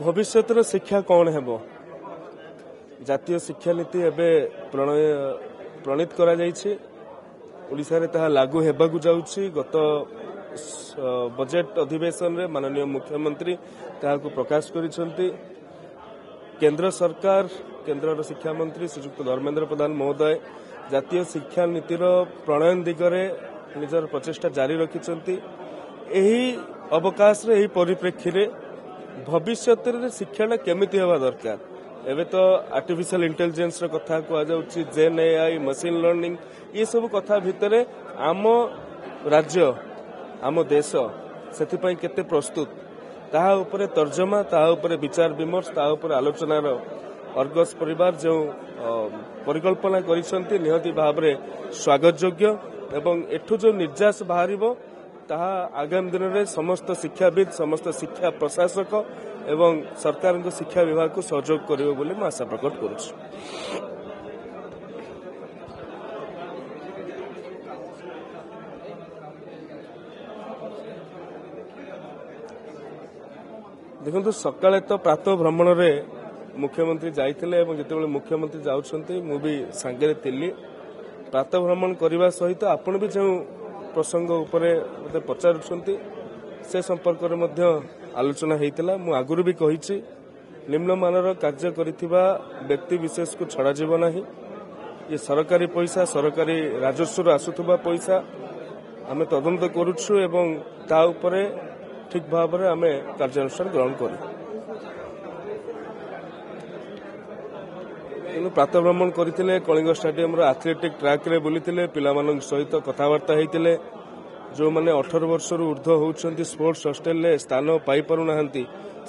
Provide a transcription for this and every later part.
ଭବିଷ୍ୟତର ଶିକ୍ଷା କ'ଣ ହେବ? ଜାତୀୟ ଶିକ୍ଷାନୀତି ଏବେ ପ୍ରଣୀତ କରାଯାଇଛି। ଓଡ଼ିଶାରେ ତାହା ଲାଗୁ ହେବାକୁ ଯାଉଛି। ଗତ ବଜେଟ୍ ଅଧିବେଶନରେ ମାନନୀୟ ମୁଖ୍ୟମନ୍ତ୍ରୀ ତାହାକୁ ପ୍ରକାଶ କରିଛନ୍ତି। କେନ୍ଦ୍ର ସରକାର କେନ୍ଦ୍ରର ଶିକ୍ଷାମନ୍ତ୍ରୀ ଶ୍ରୀଯୁକ୍ତ ଧର୍ମେନ୍ଦ୍ର ପ୍ରଧାନ ମହୋଦୟ ଜାତୀୟ ଶିକ୍ଷାନୀତିର ପ୍ରଣୟନ ଦିଗରେ ନିଜର ପ୍ରଚେଷ୍ଟା ଜାରି ରଖିଛନ୍ତି। ଏହି ଅବକାଶରେ ଏହି ପରିପ୍ରେକ୍ଷୀରେ ଭବିଷ୍ୟତରେ ଶିକ୍ଷାଟା କେମିତି ହେବା ଦରକାର ଏବେ ତ ଆର୍ଟିଫିସିଆଲ ଇଣ୍ଟେଲିଜେନ୍ସର କଥା କୁହାଯାଉଛି ଜେନ୍ ଏଆଇ ମେସିନ୍ ଲର୍ଣ୍ଣିଂ ଏସବୁ କଥା ଭିତରେ ଆମ ରାଜ୍ୟ ଆମ ଦେଶ ସେଥିପାଇଁ କେତେ ପ୍ରସ୍ତୁତ? ତାହା ଉପରେ ତର୍ଜମା ତାହା ଉପରେ ବିଚାର ବିମର୍ଶ ତାହା ଉପରେ ଆଲୋଚନାର ଅର୍ଗସ୍ ପରିବାର ଯେଉଁ ଅ, ପରିକଳ୍ପନା କରିଛନ୍ତି ନିହାତି ଭାବରେ ସ୍ୱାଗତ ଯୋଗ୍ୟ ଏବଂ ଏଠୁ ଯେଉଁ ନିର୍ଯାସ ବାହାରିବ ତାହା ଆଗାମୀ ଦିନରେ ସମସ୍ତ ଶିକ୍ଷାବିତ୍ ସମସ୍ତ ଶିକ୍ଷା ପ୍ରଶାସକ ଏବଂ ସରକାରଙ୍କ ଶିକ୍ଷା ବିଭାଗକୁ ସହଯୋଗ କରିବ ବୋଲି ମୁଁ ଆଶା ପ୍ରକଟ କରୁଛି। ଦେଖନ୍ତୁ ସକାଳେ ତ ପ୍ରାତଃ ଭ୍ରମଣରେ ମୁଖ୍ୟମନ୍ତ୍ରୀ ଯାଇଥିଲେ ଏବଂ ଯେତେବେଳେ ମୁଖ୍ୟମନ୍ତ୍ରୀ ଯାଉଛନ୍ତି ମୁଁ ବି ସାଙ୍ଗରେ ଥିଲି। ପ୍ରାତଃ ଭ୍ରମଣ କରିବା ସହିତ ଆପଣ ବି ଯେଉଁ ପ୍ରସଙ୍ଗ ଉପରେ ମୋତେ ପଚାରୁଛନ୍ତି। ସେ ସମ୍ପର୍କରେ ମଧ୍ୟ ଆଲୋଚନା ହେଇଥିଲା। ମୁଁ ଆଗରୁ ବି କହିଛି ନିମ୍ନମାନର କାର୍ଯ୍ୟ କରିଥିବା ବ୍ୟକ୍ତି ବିଶେଷକୁ ଛଡ଼ାଯିବ ନାହିଁ। ଇଏ ସରକାରୀ ପଇସା ସରକାରୀ ରାଜସ୍ୱରୁ ଆସୁଥିବା ପଇସା। ଆମେ ତଦନ୍ତ କରୁଛୁ ଏବଂ ତା ଉପରେ ଠିକ୍ ଭାବରେ ଆମେ କାର୍ଯ୍ୟାନୁଷ୍ଠାନ ଗ୍ରହଣ କରିବୁ ତେଣୁ ପ୍ରାତଃ ଭ୍ରମଣ କରିଥିଲେ କଳିଙ୍ଗ ଷ୍ଟାଡିୟମର ଆଥଲେଟିକ୍ ଟ୍ରାକ୍ରେ ବୁଲିଥିଲେ ପିଲାମାନଙ୍କ ସହିତ କଥାବାର୍ତ୍ତା ହେଇଥିଲେ। ଯେଉଁମାନେ ଅଠର ବର୍ଷରୁ ଉର୍ଦ୍ଧ୍ୱ ହେଉଛନ୍ତି ସ୍ପୋର୍ଟସ୍ ହଷ୍ଟେଲରେ ସ୍ଥାନ ପାଇପାରୁନାହାନ୍ତି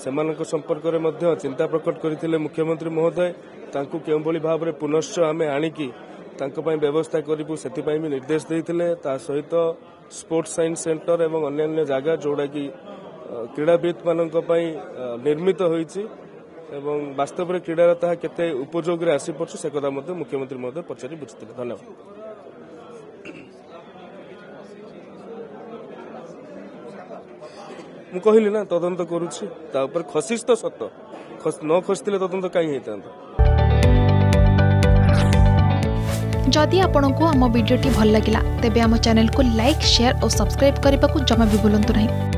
ସେମାନଙ୍କ ସମ୍ପର୍କରେ ମଧ୍ୟ ଚିନ୍ତା ପ୍ରକଟ କରିଥିଲେ ମୁଖ୍ୟମନ୍ତ୍ରୀ ମହୋଦୟ। ତାଙ୍କୁ କେଉଁଭଳି ଭାବରେ ପୁନଶ୍ଚ ଆମେ ଆଣିକି ତାଙ୍କ ପାଇଁ ବ୍ୟବସ୍ଥା କରିବୁ ସେଥିପାଇଁ ବି ନିର୍ଦ୍ଦେଶ ଦେଇଥିଲେ। ତା ସହିତ ସ୍ପୋର୍ଟସ୍ ସାଇନ୍ସ ସେଣ୍ଟର ଏବଂ ଅନ୍ୟାନ୍ୟ ଜାଗା ଯେଉଁଟାକି କ୍ରୀଡ଼ାବିତ୍ମାନଙ୍କ ପାଇଁ ନିର୍ମିତ ହୋଇଛି। ଏବଂ ବାସ୍ତବରେ କ୍ରୀଡ଼ାର ତାହା କେତେ ଉପଯୋଗରେ ଆସିପାରୁଛି ସେ କଥା ମଧ୍ୟ ମୁଖ୍ୟମନ୍ତ୍ରୀ ମଧ୍ୟ ପଚାରି ବୁଝିଥିଲେ ଧନ୍ୟବାଦ ମୁଁ କହିଲି ନା ତଦନ୍ତ କରୁଛି ତା ଉପରେ ଖସିଛି ତ ସତ। ଖସ- ନ ଖସିଥିଲେ ତଦନ୍ତ କାହିଁ ହେଇଥାନ୍ତା? ଯଦି ଆପଣଙ୍କୁ ଆମ ଭିଡ଼ିଓଟି ଭଲ ଲାଗିଲା ତେବେ ଆମ ଚ୍ୟାନେଲକୁ ଲାଇକ୍ ସେୟାର ଓ ସବସ୍କ୍ରାଇବ୍ କରିବାକୁ ଜମା ବି ଭୁଲନ୍ତୁ ନାହିଁ।